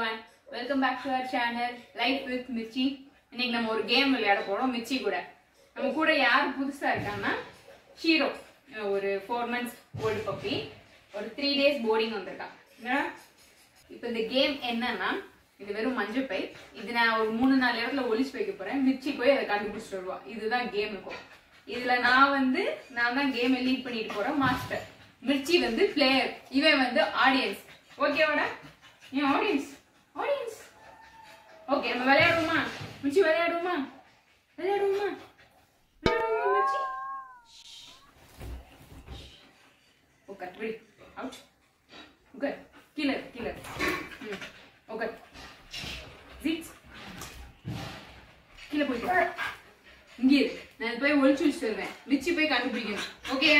everyone. Welcome back to our channel Life with Mirchi இன்னைக்கு நம்ம ஒரு கேம் விளையாட போறோம் மிர்ச்சி கூட. நம்ம கூட யார் புதுசா இருக்காங்கன்னா ஷீரோ ஒரு ஃபோர் மந்த்ஸ் ஓல்டு பப்பி ஒரு த்ரீ டேஸ் போர்டிங் வந்திருக்கான் இப்போ இந்த கேம் என்னன்னா இது வெறும் மஞ்சள் பை. இது நான் ஒரு மூணு நாலு இடத்துல ஒளிச்சு வைக்க போறேன். மிர்ச்சி போய் அதை கண்டுபிடிச்சிட்டு வருவா. இதுதான் கேம் இருக்கும் இதுல நான் வந்து நான் தான் கேம் லீட் பண்ணிட்டு போறேன் மாஸ்டர் மிர்ச்சி வந்து பிளேயர் இவன் வந்து ஆடியன்ஸ் ஓகேவாடா என் ஆடியன்ஸ் ஆடியன்ஸ் ஓகே நம்ம விளையாடுவோமா? மிச்சி விளையாடுவோமா? விளையாடுவோமா? விளையாடுவோமா மிச்சி? ஓகே ரெடி அவுட் ஓகே கீழே இரு, கீழே ம் ஓகே ஜிட் கீழே போயிட்டு இங்கே இரு. நான் போய் ஒளிச்சு வச்சு வருவேன் மிச்சி போய் கண்டுபிடிக்கணும். ஓகே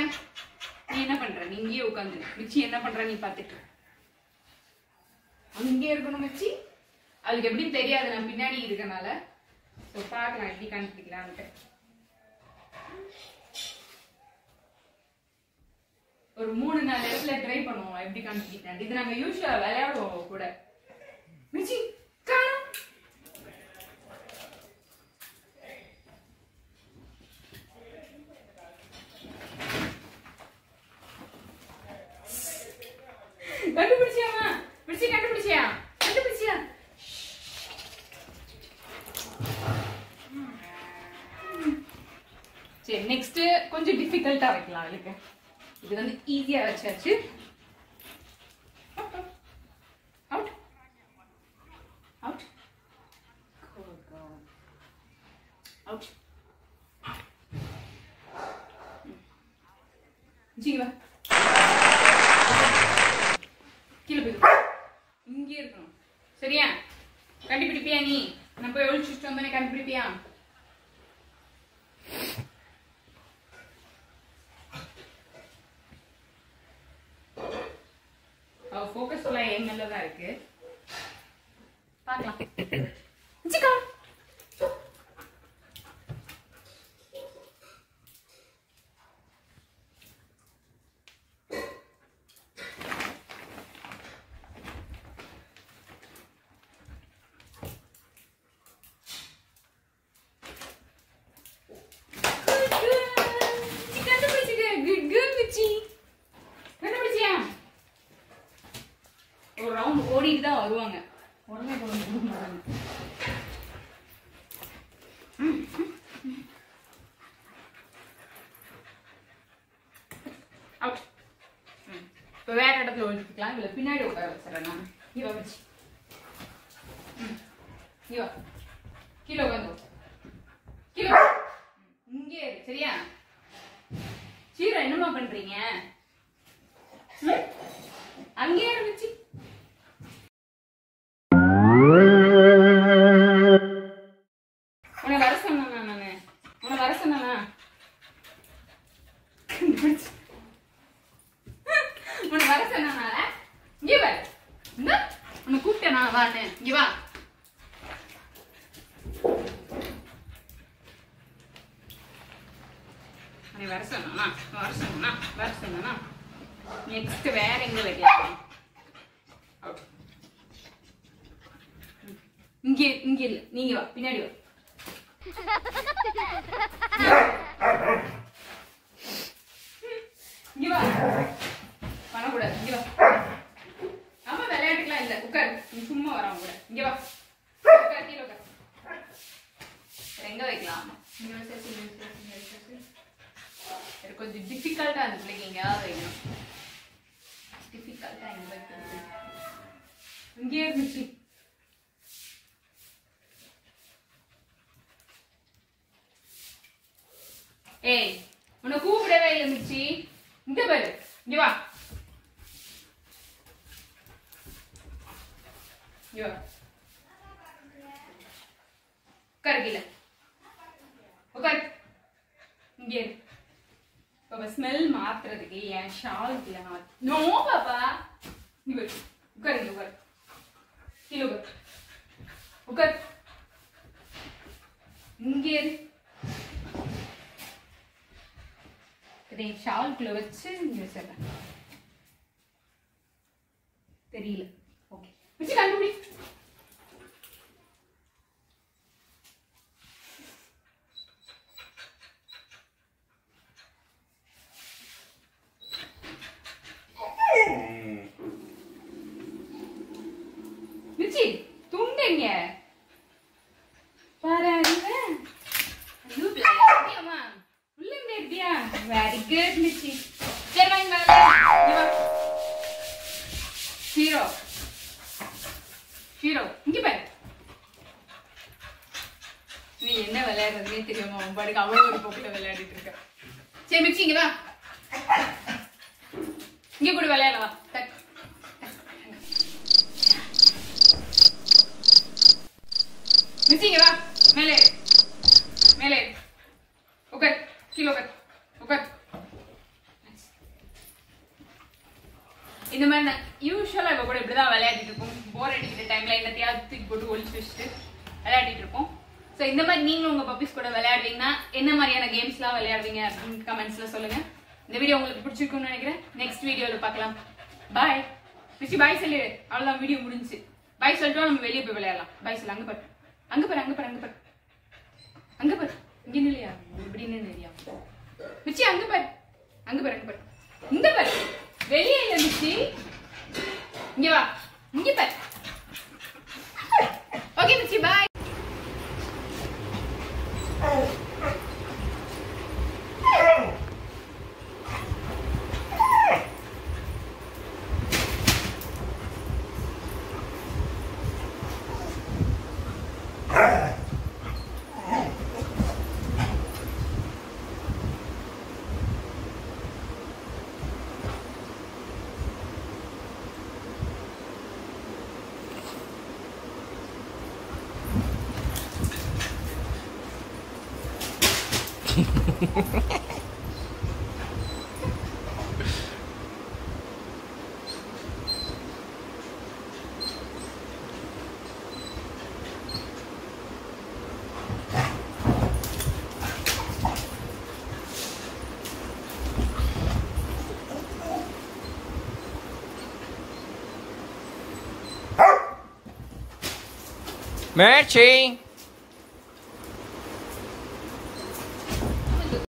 நீ என்ன பண்ற? நீ இங்கேயே உட்காந்து மிச்சி என்ன பண்ற நீ பாத்துட்டு அவன் இங்கே இருக்கணும் வச்சு. அவளுக்கு எப்படின்னு தெரியாது நான் பின்னாடி இருக்கனால. ஸோ பார்க்கலாம் எப்படி கண்டுபிடிக்கலான்ட்டு ஒரு மூணு நாலு இடத்துல ட்ரை பண்ணுவோம் எப்படி கண்டுபிடிக்கலாம் இது நாங்கள் யூஸ்வலாக விளையாடுவோம் கூட. மிச்சி காணோம் பிடிச்சி கண்டுபிடிச்சியா கண்டுபிடிச்சியா சரி நெக்ஸ்ட் டிஃபிகல்ட்டாக வைக்கலாம் அவளுக்கு. இது வந்து ஈஸியாக வச்சாச்சு. அவுட் அவுட் அவுட் ஜி கீழே போயிடும் இங்கே இருக்கணும். சரியா? கண்டுபிடிப்பியா நீ? நான் போய் ஒழிச்சுட்டு வந்தோடனே கண்டுபிடிப்பியா அவ ஃபோக்கஸ் ஃபுல்லாக என் மேல தான் இருக்கு பார்க்கலாம் சிக்கா ஒரு ரவுண்ட் ஓடிட்டு தான் வருவாங்க. உடனே கொண்டு வந்து கொடுக்க மாட்டாங்க அவுட் இப்போ வேற இடத்துல ஒழிச்சுக்கலாம். இல்லை பின்னாடி உட்கார வச்சுறேன் நான் இவ வச்சு. இவ கீழே உட்காந்து கீழே. ம். இங்கே சரியா? சீரா என்னம்மா பண்றீங்க? அங்கேயே இருந்துச்சு நீ வர சொன்னா வர சொன்னா வர சொன்னா நெக்ஸ்ட் வேற எங்க வைக்கலாம் Out. இங்கே இங்க இல்ல நீங்க வா பின்னாடி வா இங்க வா பண்ணக்கூடாது இங்க வா ஆமா விளையாட்டுக்கெல்லாம் இல்ல உட்காரு நீ சும்மா வர கூட இங்க வா உட்காரு கீழே உட்காரு எங்க வைக்கலாம் இங்க வச்சாச்சு, இங்க வச்சாச்சு, இங்க வச்சாச்சு. இது கொஞ்சம் டிஃபிகல்ட்டா அந்த பிள்ளைங்க எங்கேயாவது வைக்கணும் டிஃபிகல்ட்டா எங்க வைக்கிறது இங்கே இருந்துச்சு ஏய் உன்னை கூப்பிடவே இல்லை மிச்சி இங்க பாரு இங்க வா இங்க வா உட்காரு கீழே உட்காரு இங்க இரு பாப்பா ஸ்மெல் மாத்துறதுக்கு என் ஷால் கீழே மாத்து நோ பாப்பா இங்க பாரு உட்காரு இங்க உட்காரு கீழே உட்காரு உட்காரு இங்க இரு இதை ஷால்குள்ள வச்சு இங்க வச்சிடறேன் தெரியல ஓகே வச்சு கண்டுபிடி சி துண்டுங்க. பாரு அறிவு. ஐயோ, உள்ள மிச்சி. சரி, வாங்க, ஹீரோ ஹீரோ இங்க பாரு. நீ என்ன விளையாடுறதுனே தெரியாம அவன் பாட்டுக்கு அவ்வளவு ஒரு போக்கில விளையாடிட்டு இருக்க. சரி மிச்சி இங்க வா. இங்க கூட விளையாடலாம் வா டக். மிச்சி இங்க வா மேலே மேலே உட்கார் கீழே உட்கார் உட்கார் இந்த மாதிரி நான் யூஸ்வலாக இப்போ கூட இப்படிதான் விளையாடிட்டு இருப்போம் போர் அடிக்கிற டைம்ல என்னத்தையாவது தூக்கி போட்டு ஒழிச்சு வச்சுட்டு விளையாடிட்டு இருப்போம் ஸோ இந்த மாதிரி நீங்களும் உங்க பப்பீஸ் கூட விளையாடுவீங்கன்னா என்ன மாதிரியான கேம்ஸ்லாம் விளையாடுவீங்க அப்படின்னு கமெண்ட்ஸில் சொல்லுங்க. இந்த வீடியோ உங்களுக்கு பிடிச்சிருக்கும்னு நினைக்கிறேன். நெக்ஸ்ட் வீடியோவில் பார்க்கலாம். பாய் மிச்சி பாய் சொல்லு. அவ்வளோதான் வீடியோ முடிஞ்சு பாய் சொல்லிட்டு நம்ம வெளியே போய் விளையாடலாம். பாய் சொல்லு பட் அங்க பாரு அங்க பாரு அங்க பாரு. அங்க பாரு. இங்க இல்லையா இப்படின்னு நிலையா மிச்சி அங்க பாரு. அங்க பாரு அங்க பாரு. இங்க பாரு. வெளியே இல்ல மிச்சி. இங்க வா. இங்க பாரு. Martin!